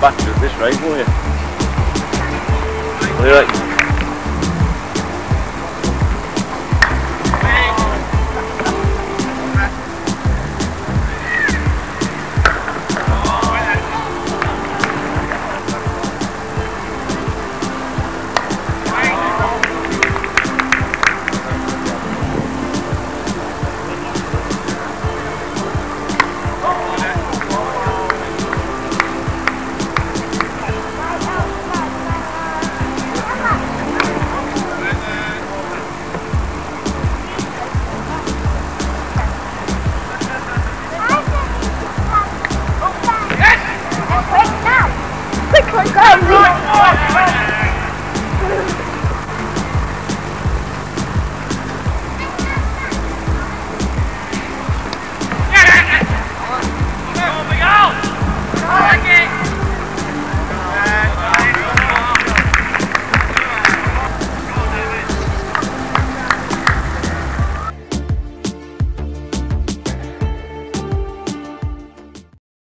back to this right, will you? Will you right? What?